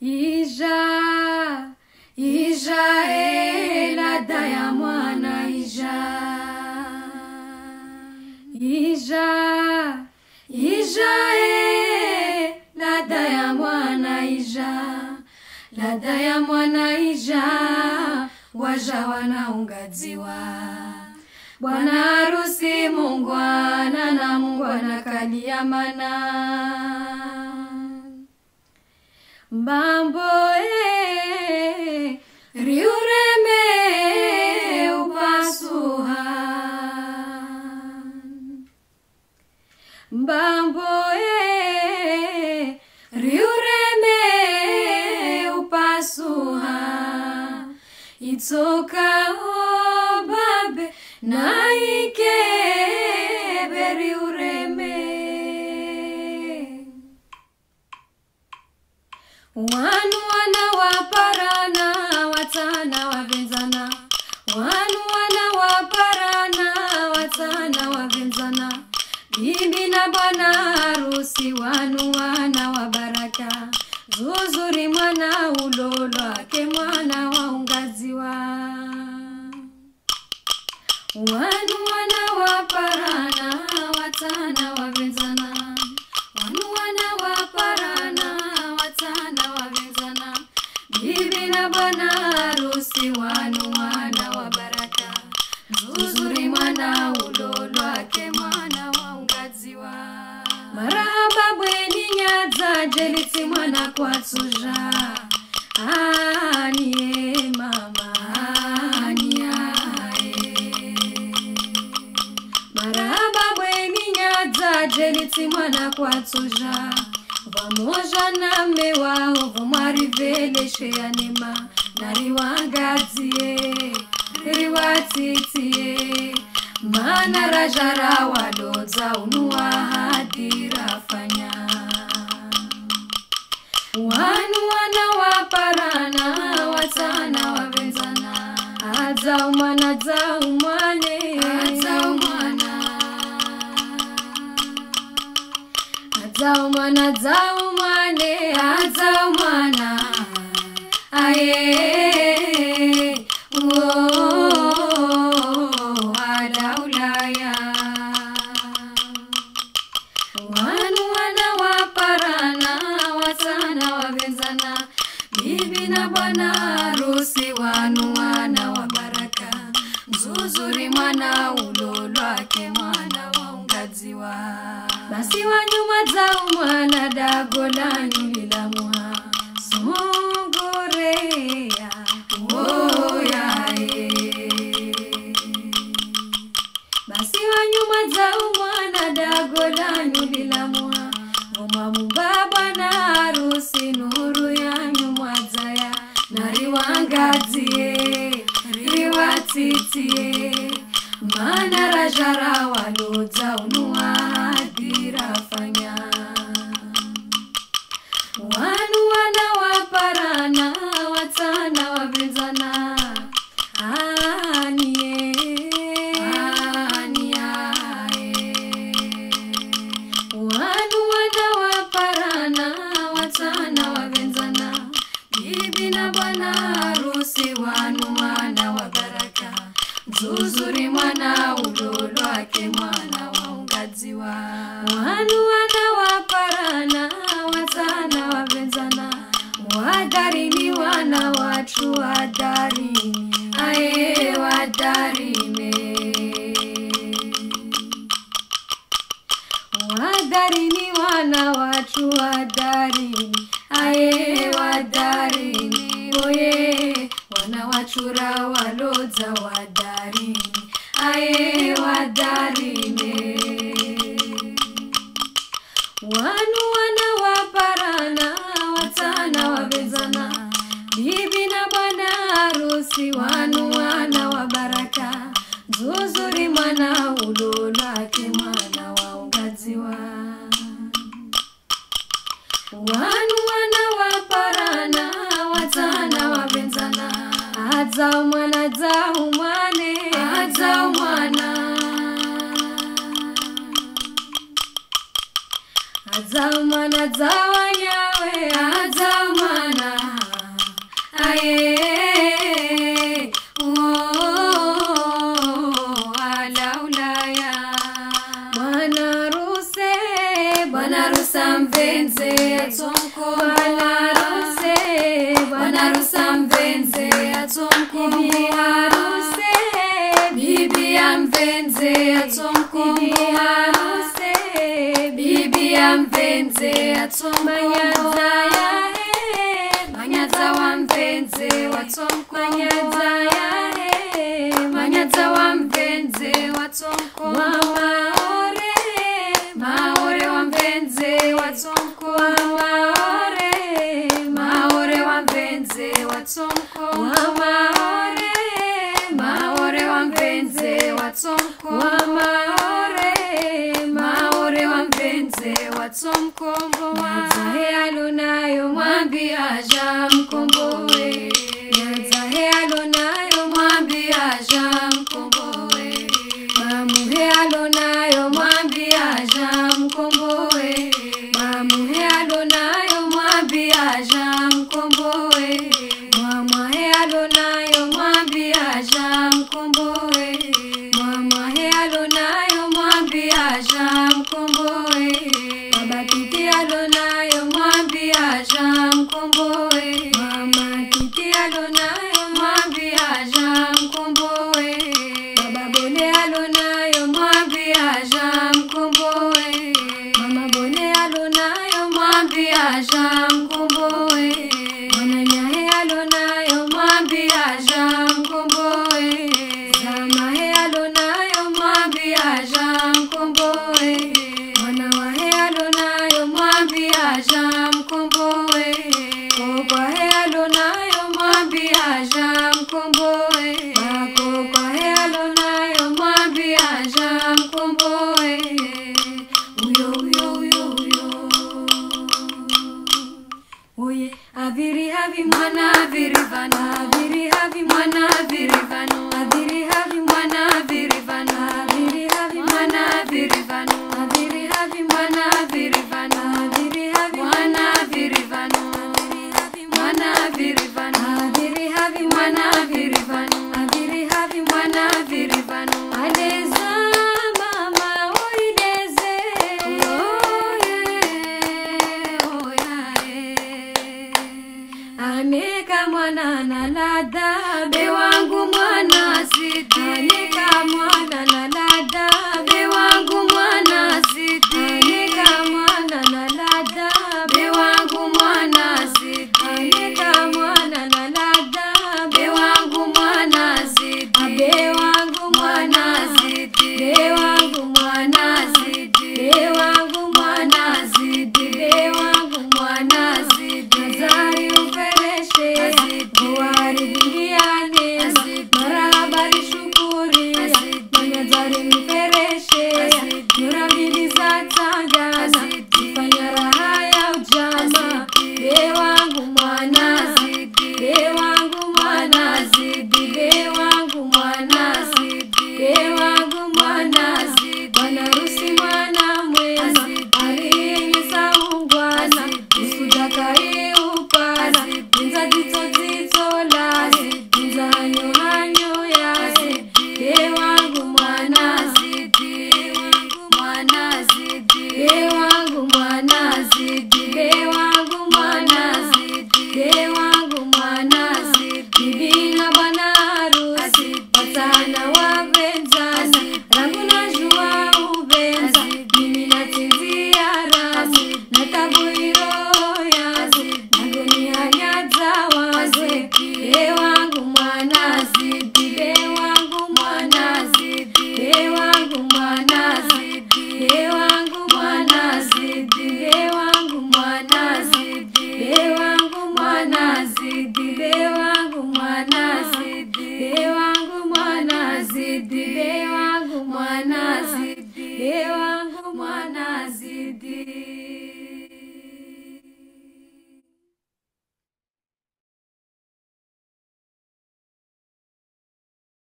ija ija e ya mwana ija. Ija ija e lada ya mwana ija. Lada ya mwana ija. Waja wanaungadziwa bwana harusi mungwana na mungwana kaliamana Bamboe, eh, riure meu pasuhan. e eh, riure meu pasuhan. Itzoka o oh, babe, naikebe riure harusi na wabaraka wa baraka. Zuzuri mwana ulolo ake mwana waungaziwa wanu wana waparana watana wavenzana wanu wana waparana watana wavenzana bibi na bwana harusi wanu wana wabaraka zuzuri mwana ulolo Mpenzi mwana kwa suja Anie mama? Aniae Maraba bweni nyadza Jenitsi mwana kwa suja Vamoja na mewao Vomwari veleshe ya nema. Nariwangazie Riwatitie Mana rajara walodza Unuwa hadirafanya wana waparana watana wavenzana. Adzau mwana dzau mwane adzau mwana adzau mwana dzau mwane adzau mwana aye na bwana harusi wanu wana wa baraka. Mzuzuri mwana ulolwake mwana waungadziwa basi wanyuma dzau mwana dago lanyu lilamwa songoreya oyae basi wanyuma dzau mwana dago lanyu nyara zvarava nyodza uno wadarini wana watu wadarini aye wadarine wadarini wana watu wadarini aye wadarini oye wana wachura walodza wadarini aye wadarine zuzuri mwana ulolake mwana waungaziwa. Wanu wana waparana watana wavenzana adzau mwana dzau mwane adzau mwana adzau mwana dzawanyawe adzau mwana atomkomalaruse wanarusa mvenze atomkomi haruse bibi ya mvenze atomkomi haruse bibi ya mvenze atomkomanyazayahe manyaza wa mvenze watomkomanyazayahe manyaza wa mvenze watomkomama mvenzhe watsomkowa maore maore wamvenzhe watsomkowa maore maore wamvenzhe watsomkowa maore maore wamvenzhe watsomkombo wadzahe alonayo mwambi azha mkombowe yadzahe alonayo mwambi azha mkombowe mamuhe alo I don't know. ơi. na na na da do. They want